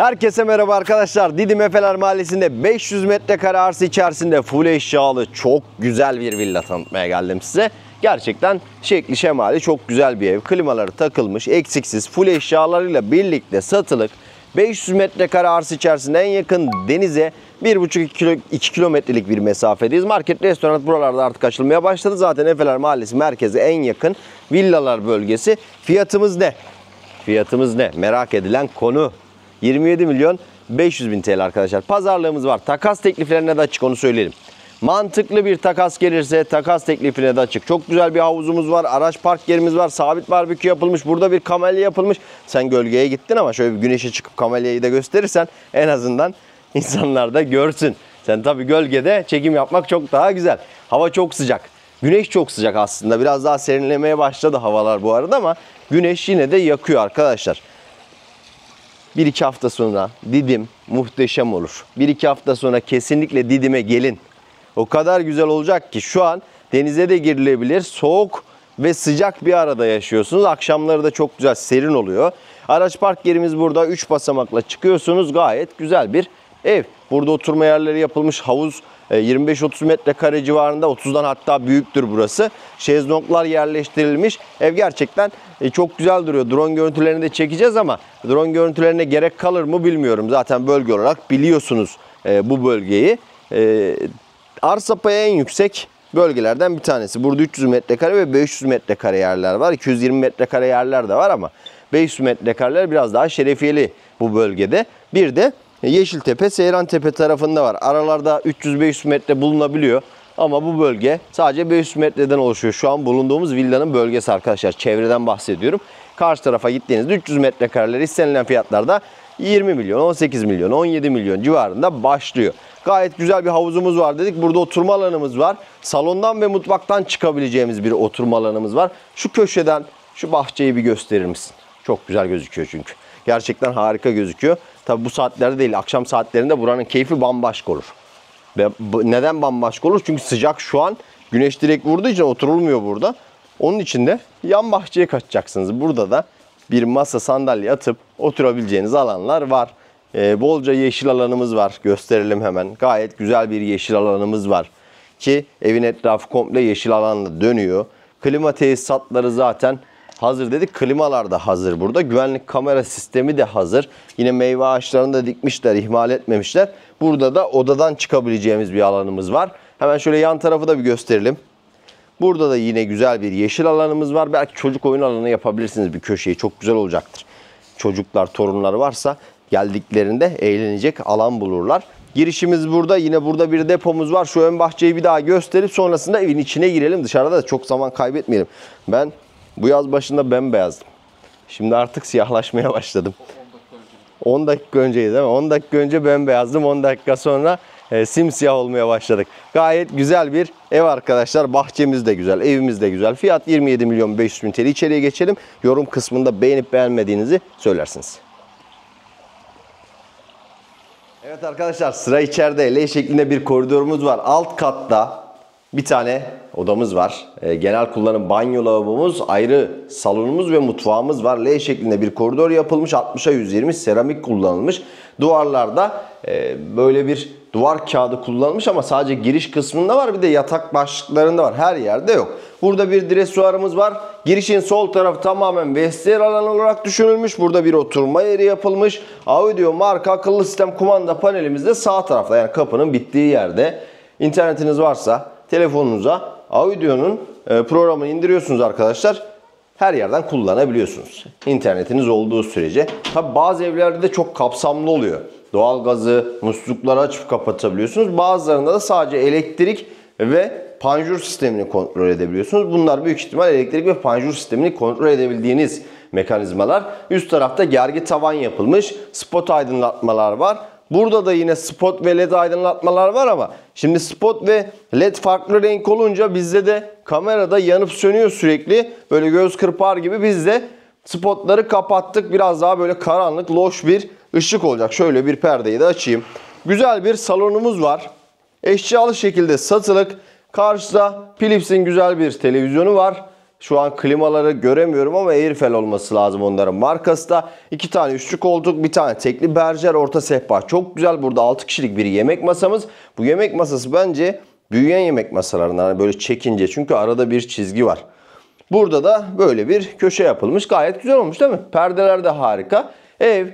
Herkese merhaba arkadaşlar. Didim Efeler Mahallesi'nde 500 metrekare arsa içerisinde full eşyalı çok güzel bir villa tanıtmaya geldim size. Gerçekten şekli şemali çok güzel bir ev. Klimaları takılmış, eksiksiz, full eşyalarıyla birlikte satılık. 500 metrekare arsa içerisinde en yakın denize 1,5 kilo, 2 kilometrelik bir mesafedeyiz. Market, restoran buralarda artık açılmaya başladı. Zaten Efeler Mahallesi merkeze en yakın villalar bölgesi. Fiyatımız ne? Fiyatımız ne? Merak edilen konu. 27 milyon 500 bin TL arkadaşlar. Pazarlığımız var. Takas tekliflerine de açık onu söyleyelim. Mantıklı bir takas gelirse takas teklifine de açık. Çok güzel bir havuzumuz var. Araç park yerimiz var. Sabit barbekü yapılmış. Burada bir kamelya yapılmış. Sen gölgeye gittin ama şöyle bir güneşe çıkıp kamelyayı da gösterirsen en azından insanlar da görsün. Sen tabii gölgede çekim yapmak çok daha güzel. Hava çok sıcak. Güneş çok sıcak aslında. Biraz daha serinlemeye başladı havalar bu arada ama güneş yine de yakıyor arkadaşlar. Bir iki hafta sonra Didim muhteşem olur. Bir iki hafta sonra kesinlikle Didim'e gelin. O kadar güzel olacak ki şu an denize de girilebilir. Soğuk ve sıcak bir arada yaşıyorsunuz. Akşamları da çok güzel serin oluyor. Araç park yerimiz burada. 3 basamakla çıkıyorsunuz. Gayet güzel bir ev. Burada oturma yerleri yapılmış. Havuz 25-30 metrekare civarında. 30'dan hatta büyüktür burası. Şezlonglar yerleştirilmiş. Ev gerçekten e, çok güzel duruyor. Drone görüntülerini de çekeceğiz ama drone görüntülerine gerek kalır mı bilmiyorum. Zaten bölge olarak biliyorsunuz e, bu bölgeyi. E, Arsa payı en yüksek bölgelerden bir tanesi. Burada 300 metrekare ve 500 metrekare yerler var. 220 metrekare yerler de var ama 500 metrekareler biraz daha şerefiyeli bu bölgede. Bir de Yeşiltepe, Seyrantepe tarafında var. Aralarda 300-500 metre bulunabiliyor. Ama bu bölge sadece 500 metreden oluşuyor. Şu an bulunduğumuz villanın bölgesi arkadaşlar. Çevreden bahsediyorum. Karşı tarafa gittiğinizde 300 metrekareler istenilen fiyatlarda 20 milyon, 18 milyon, 17 milyon civarında başlıyor. Gayet güzel bir havuzumuz var dedik. Burada oturma alanımız var. Salondan ve mutfaktan çıkabileceğimiz bir oturma alanımız var. Şu köşeden şu bahçeyi bir gösterir misin? Çok güzel gözüküyor çünkü. Gerçekten harika gözüküyor. Tabi bu saatlerde değil, akşam saatlerinde buranın keyfi bambaşka olur. Ve neden bambaşka olur? Çünkü sıcak şu an güneş direkt vurduğu için oturulmuyor burada. Onun için de yan bahçeye kaçacaksınız. Burada da bir masa sandalye atıp oturabileceğiniz alanlar var. Ee, bolca yeşil alanımız var. Gösterelim hemen. Gayet güzel bir yeşil alanımız var. Ki evin etrafı komple yeşil alanla dönüyor. Klima tesisatları zaten hazır dedik. Klimalar da hazır burada. Güvenlik kamera sistemi de hazır. Yine meyve ağaçlarını da dikmişler, ihmal etmemişler. Burada da odadan çıkabileceğimiz bir alanımız var. Hemen şöyle yan tarafı da bir gösterelim. Burada da yine güzel bir yeşil alanımız var. Belki çocuk oyun alanı yapabilirsiniz bir köşeyi. Çok güzel olacaktır. Çocuklar, torunlar varsa geldiklerinde eğlenecek alan bulurlar. Girişimiz burada. Yine burada bir depomuz var. Şu ön bahçeyi bir daha gösterip sonrasında evin içine girelim. Dışarıda da çok zaman kaybetmeyelim. Ben bu yaz başında bembeyazdım. Şimdi artık siyahlaşmaya başladım. 10 dakika önceydi değil mi? 10 dakika önce bembeyazdım. 10 dakika sonra e, simsiyah olmaya başladık. Gayet güzel bir ev arkadaşlar. Bahçemiz de güzel, evimiz de güzel. Fiyat 27 milyon 500 bin TL. İçeriye geçelim. Yorum kısmında beğenip beğenmediğinizi söylersiniz. Evet arkadaşlar sıra içeride L şeklinde bir koridorumuz var. Alt katta bir tane odamız var. E, genel kullanım banyo lavabomuz, ayrı salonumuz ve mutfağımız var. L şeklinde bir koridor yapılmış. 60'a 120 seramik kullanılmış. Duvarlarda e, böyle bir duvar kağıdı kullanılmış ama sadece giriş kısmında var. Bir de yatak başlıklarında var. Her yerde yok. Burada bir dresuarımız var. Girişin sol tarafı tamamen vestiyer alanı olarak düşünülmüş. Burada bir oturma yeri yapılmış. Audio marka akıllı sistem kumanda panelimiz de sağ tarafta. Yani kapının bittiği yerde. İnternetiniz varsa telefonunuza Audio'nun e, programını indiriyorsunuz arkadaşlar. Her yerden kullanabiliyorsunuz. İnternetiniz olduğu sürece. Tabi bazı evlerde de çok kapsamlı oluyor. Doğalgazı, muslukları açıp kapatabiliyorsunuz. Bazılarında da sadece elektrik ve panjur sistemini kontrol edebiliyorsunuz. Bunlar büyük ihtimal elektrik ve panjur sistemini kontrol edebildiğiniz mekanizmalar. Üst tarafta gergi tavan yapılmış. Spot aydınlatmalar var. Burada da yine spot ve led aydınlatmalar var ama şimdi spot ve led farklı renk olunca bizde de kamerada yanıp sönüyor sürekli. Böyle göz kırpar gibi biz de spotları kapattık. Biraz daha böyle karanlık, loş bir ışık olacak. Şöyle bir perdeyi de açayım. Güzel bir salonumuz var. Eşyalı şekilde satılık. Karşıda Philips'in güzel bir televizyonu var. Şu an klimaları göremiyorum ama Airfel olması lazım onların markası da. iki tane üçlü koltuk, bir tane tekli berjer, orta sehpa. Çok güzel. Burada 6 kişilik bir yemek masamız. Bu yemek masası bence büyüyen yemek masalarından hani böyle çekince. Çünkü arada bir çizgi var. Burada da böyle bir köşe yapılmış. Gayet güzel olmuş değil mi? Perdeler de harika. Ev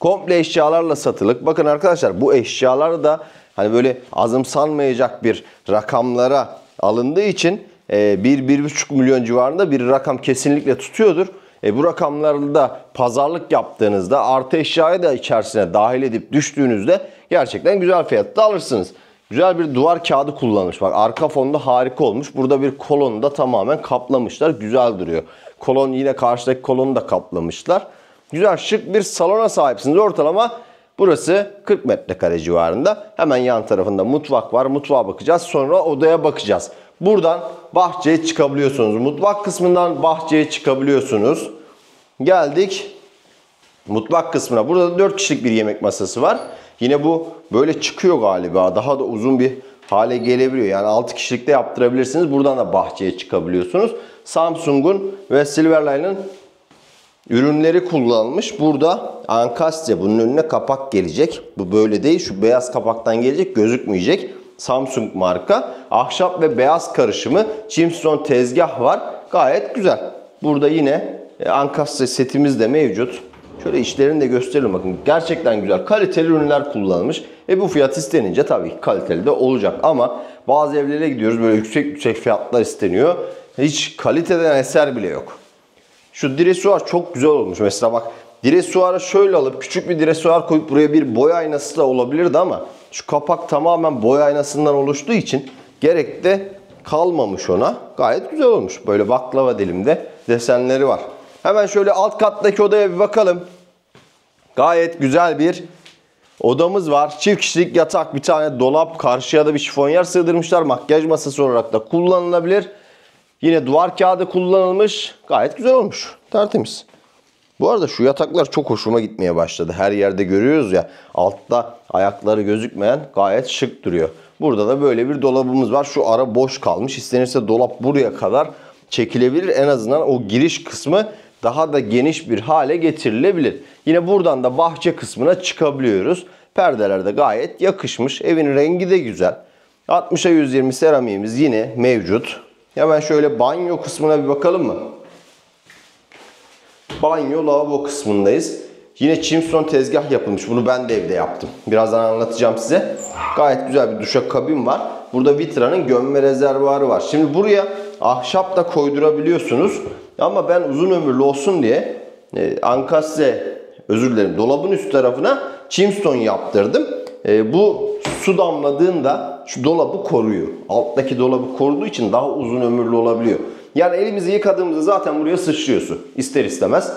komple eşyalarla satılık. Bakın arkadaşlar bu eşyalar da hani böyle azımsanmayacak bir rakamlara alındığı için 1-1,5 milyon civarında bir rakam kesinlikle tutuyordur. E, bu rakamlarda pazarlık yaptığınızda artı eşyayı da içerisine dahil edip düştüğünüzde gerçekten güzel fiyatta alırsınız. Güzel bir duvar kağıdı kullanmış. Bak arka fonda harika olmuş. Burada bir kolonu da tamamen kaplamışlar. Güzel duruyor. Kolon yine karşıdaki kolonu da kaplamışlar. Güzel şık bir salona sahipsiniz. Ortalama burası 40 metrekare civarında. Hemen yan tarafında mutfak var. Mutfağa bakacağız. Sonra odaya bakacağız. Buradan bahçeye çıkabiliyorsunuz. Mutfak kısmından bahçeye çıkabiliyorsunuz. Geldik mutfak kısmına. Burada da 4 kişilik bir yemek masası var. Yine bu böyle çıkıyor galiba. Daha da uzun bir hale gelebiliyor. Yani 6 kişilikte yaptırabilirsiniz. Buradan da bahçeye çıkabiliyorsunuz. Samsung'un ve Silverline'ın ürünleri kullanılmış. Burada Ankastre bunun önüne kapak gelecek. Bu böyle değil. Şu beyaz kapaktan gelecek gözükmeyecek. Samsung marka. Ahşap ve beyaz karışımı Chimstone tezgah var. Gayet güzel. Burada yine e, Ankastre setimiz de mevcut. Şöyle içlerini de gösterelim bakın. Gerçekten güzel. Kaliteli ürünler kullanılmış. E bu fiyat istenince tabii ki kaliteli de olacak. Ama bazı evlere gidiyoruz böyle yüksek yüksek fiyatlar isteniyor. Hiç kaliteden eser bile yok. Şu diresuar çok güzel olmuş. Mesela bak diresuara şöyle alıp küçük bir diresuar koyup buraya bir boy aynası da olabilirdi ama şu kapak tamamen boy aynasından oluştuğu için gerek de kalmamış ona. Gayet güzel olmuş. Böyle baklava dilimde desenleri var. Hemen şöyle alt kattaki odaya bir bakalım. Gayet güzel bir odamız var. Çift kişilik yatak, bir tane dolap, karşıya da bir şifonyer sığdırmışlar. Makyaj masası olarak da kullanılabilir. Yine duvar kağıdı kullanılmış. Gayet güzel olmuş. Tertemiz. Bu arada şu yataklar çok hoşuma gitmeye başladı. Her yerde görüyoruz ya altta ayakları gözükmeyen gayet şık duruyor. Burada da böyle bir dolabımız var. Şu ara boş kalmış. İstenirse dolap buraya kadar çekilebilir. En azından o giriş kısmı daha da geniş bir hale getirilebilir. Yine buradan da bahçe kısmına çıkabiliyoruz. Perdeler de gayet yakışmış. Evin rengi de güzel. 60'a 120 seramiğimiz yine mevcut. Hemen şöyle banyo kısmına bir bakalım mı? Banyo lavabo kısmındayız. Yine çimson tezgah yapılmış. Bunu ben de evde yaptım. Birazdan anlatacağım size. Gayet güzel bir duşakabin var. Burada Vitra'nın gömme rezervuarı var. Şimdi buraya ahşap da koydurabiliyorsunuz. Ama ben uzun ömürlü olsun diye e, Ankastre özür dilerim dolabın üst tarafına çimstone yaptırdım. E, bu su damladığında şu dolabı koruyor. Alttaki dolabı koruduğu için daha uzun ömürlü olabiliyor. Yani elimizi yıkadığımızda zaten buraya sıçrıyor su. İster istemez.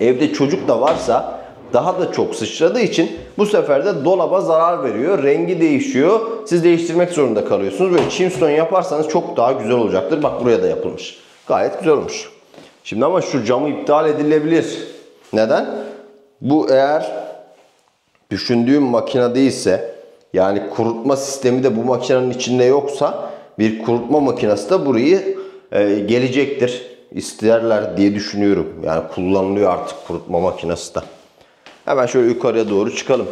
Evde çocuk da varsa daha da çok sıçradığı için bu sefer de dolaba zarar veriyor. Rengi değişiyor. Siz değiştirmek zorunda kalıyorsunuz. Böyle chimstone yaparsanız çok daha güzel olacaktır. Bak buraya da yapılmış. Gayet güzel olmuş. Şimdi ama şu camı iptal edilebilir. Neden? Bu eğer düşündüğüm makine değilse yani kurutma sistemi de bu makinenin içinde yoksa bir kurutma makinesi de burayı e, gelecektir. İsterler diye düşünüyorum. Yani kullanılıyor artık kurutma makinesi de. Hemen şöyle yukarıya doğru çıkalım.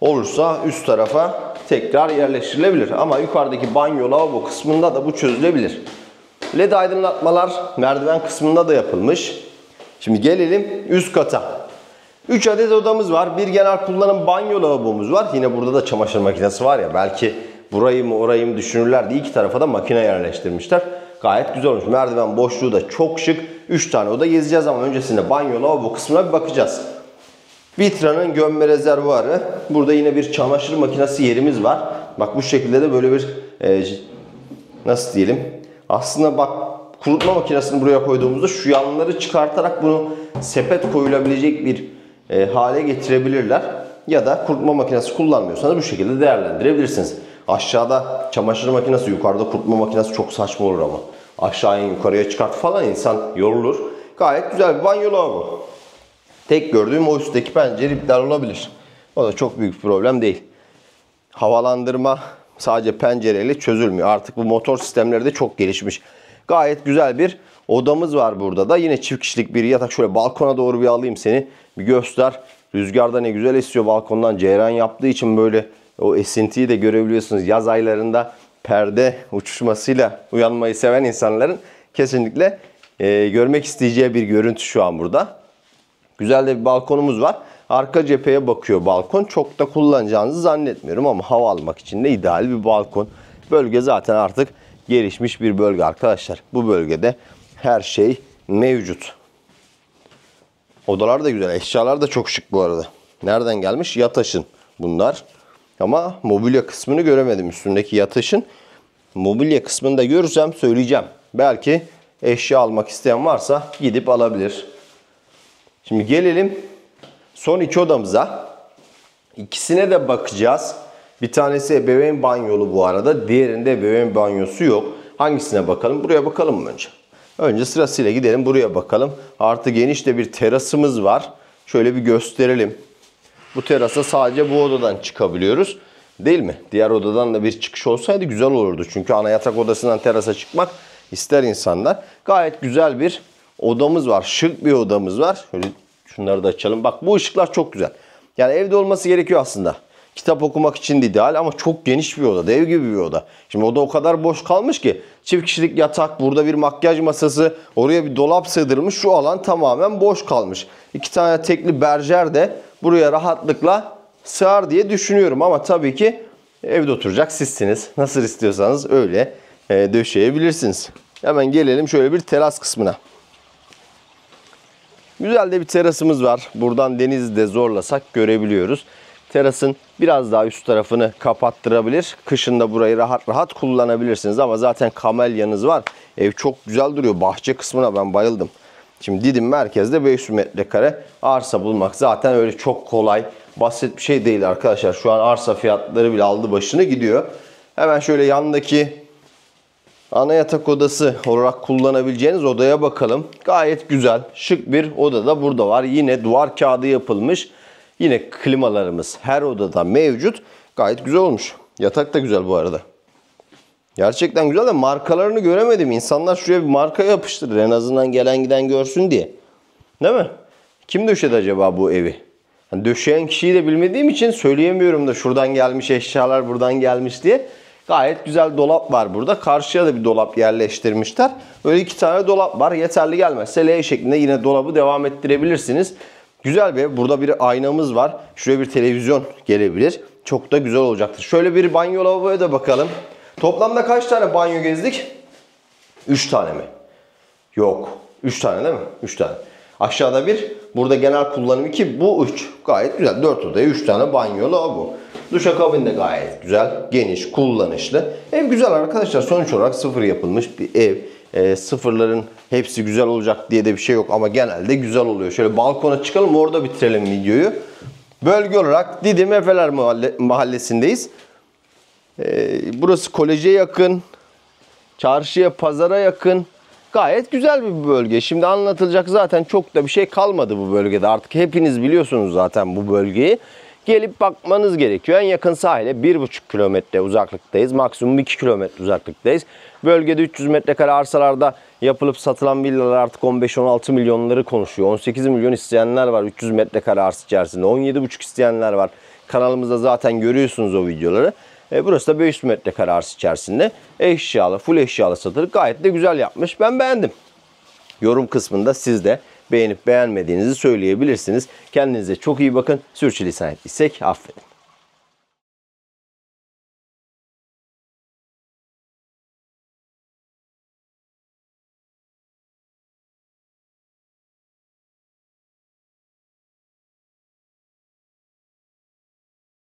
Olursa üst tarafa tekrar yerleştirilebilir. Ama yukarıdaki banyo lavabo kısmında da bu çözülebilir. LED aydınlatmalar merdiven kısmında da yapılmış. Şimdi gelelim üst kata. 3 adet odamız var. Bir genel kullanım banyo lavabomuz var. Yine burada da çamaşır makinesi var ya. Belki burayı mı orayı mı düşünürler diye iki tarafa da makine yerleştirmişler. Gayet güzel olmuş. Merdiven boşluğu da çok şık. 3 tane oda gezeceğiz ama öncesinde banyo lavabo kısmına bir bakacağız. Vitra'nın gömme rezervuarı. Burada yine bir çamaşır makinesi yerimiz var. Bak bu şekilde de böyle bir e, nasıl diyelim aslında bak kurutma makinesini buraya koyduğumuzda şu yanları çıkartarak bunu sepet koyulabilecek bir e, hale getirebilirler. Ya da kurutma makinesi kullanmıyorsanız bu şekilde değerlendirebilirsiniz. Aşağıda çamaşır makinesi, yukarıda kurutma makinesi çok saçma olur ama. Aşağıya yukarıya çıkart falan insan yorulur. Gayet güzel bir banyo lavabo. Tek gördüğüm o üstteki pencere iptal olabilir. O da çok büyük bir problem değil. Havalandırma sadece pencereyle çözülmüyor. Artık bu motor sistemleri de çok gelişmiş. Gayet güzel bir odamız var burada da. Yine çift kişilik bir yatak. Şöyle balkona doğru bir alayım seni. Bir göster. Rüzgarda ne güzel esiyor balkondan. Ceyran yaptığı için böyle o esintiyi de görebiliyorsunuz. Yaz aylarında perde uçuşmasıyla uyanmayı seven insanların kesinlikle e, görmek isteyeceği bir görüntü şu an burada. Güzel de bir balkonumuz var. Arka cepheye bakıyor balkon. Çok da kullanacağınızı zannetmiyorum ama hava almak için de ideal bir balkon. Bölge zaten artık gelişmiş bir bölge arkadaşlar. Bu bölgede her şey mevcut. Odalar da güzel. Eşyalar da çok şık bu arada. Nereden gelmiş? Yataş'ın bunlar. Ama mobilya kısmını göremedim üstündeki yatışın. Mobilya kısmını da görürsem söyleyeceğim. Belki eşya almak isteyen varsa gidip alabilir. Şimdi gelelim son iki odamıza. İkisine de bakacağız. Bir tanesi ebeveyn banyolu bu arada. Diğerinde ebeveyn banyosu yok. Hangisine bakalım? Buraya bakalım mı önce? Önce sırasıyla gidelim buraya bakalım. Artı geniş de bir terasımız var. Şöyle bir gösterelim. Bu terasa sadece bu odadan çıkabiliyoruz. Değil mi? Diğer odadan da bir çıkış olsaydı güzel olurdu. Çünkü ana yatak odasından terasa çıkmak ister insanlar. Gayet güzel bir odamız var. Şık bir odamız var. Şöyle şunları da açalım. Bak bu ışıklar çok güzel. Yani evde olması gerekiyor aslında. Kitap okumak için de ideal ama çok geniş bir oda. Dev gibi bir oda. Şimdi oda o kadar boş kalmış ki çift kişilik yatak, burada bir makyaj masası, oraya bir dolap sığdırılmış. Şu alan tamamen boş kalmış. İki tane tekli berjer de buraya rahatlıkla sığar diye düşünüyorum. Ama tabii ki evde oturacak sizsiniz. Nasıl istiyorsanız öyle e, döşeyebilirsiniz. Hemen gelelim şöyle bir teras kısmına. Güzel de bir terasımız var. Buradan denizi de zorlasak görebiliyoruz. Terasın biraz daha üst tarafını kapattırabilir. Kışın da burayı rahat rahat kullanabilirsiniz. Ama zaten kamelyanız var. Ev çok güzel duruyor. Bahçe kısmına ben bayıldım. Şimdi Didim merkezde 500 metrekare arsa bulmak zaten öyle çok kolay, basit bir şey değil arkadaşlar. Şu an arsa fiyatları bile aldı başını gidiyor. Hemen şöyle yandaki ana yatak odası olarak kullanabileceğiniz odaya bakalım. Gayet güzel, şık bir oda da burada var. Yine duvar kağıdı yapılmış. Yine klimalarımız her odada mevcut. Gayet güzel olmuş. Yatak da güzel bu arada. Gerçekten güzel de markalarını göremedim. İnsanlar şuraya bir marka yapıştırır en azından gelen giden görsün diye. Değil mi? Kim döşedi acaba bu evi? Yani döşeyen kişiyi de bilmediğim için söyleyemiyorum da şuradan gelmiş eşyalar buradan gelmiş diye. Gayet güzel dolap var burada. Karşıya da bir dolap yerleştirmişler. Böyle iki tane dolap var. Yeterli gelmezse L şeklinde yine dolabı devam ettirebilirsiniz. Güzel bir burada bir aynamız var. Şuraya bir televizyon gelebilir. Çok da güzel olacaktır. Şöyle bir banyo lavaboya da bakalım. Toplamda kaç tane banyo gezdik? 3 tane mi? Yok. 3 tane değil mi? 3 tane. Aşağıda bir. Burada genel kullanım 2. Bu 3. Gayet güzel. 4 odaya 3 tane banyo lavabo. Duşakabin de gayet güzel. Geniş, kullanışlı. Ev güzel arkadaşlar. Sonuç olarak sıfır yapılmış bir ev. E, sıfırların hepsi güzel olacak diye de bir şey yok ama genelde güzel oluyor. Şöyle balkona çıkalım orada bitirelim videoyu. Bölge olarak Didim Efeler Mahalle, Mahallesi'ndeyiz. Ee, burası koleje yakın. Çarşıya, pazara yakın. Gayet güzel bir bölge. Şimdi anlatılacak zaten çok da bir şey kalmadı bu bölgede. Artık hepiniz biliyorsunuz zaten bu bölgeyi. Gelip bakmanız gerekiyor. En yakın sahile 1,5 kilometre uzaklıktayız. Maksimum 2 kilometre uzaklıktayız. Bölgede 300 metrekare arsalarda yapılıp satılan villalar artık 15-16 milyonları konuşuyor. 18 milyon isteyenler var 300 metrekare arsa içerisinde. 17,5 isteyenler var. Kanalımızda zaten görüyorsunuz o videoları. E, burası da 500 metrekare arsa içerisinde. Eşyalı, full eşyalı satılık gayet de güzel yapmış. Ben beğendim. Yorum kısmında siz de beğenip beğenmediğinizi söyleyebilirsiniz. Kendinize çok iyi bakın. Sürçülisan ettiysek affedin.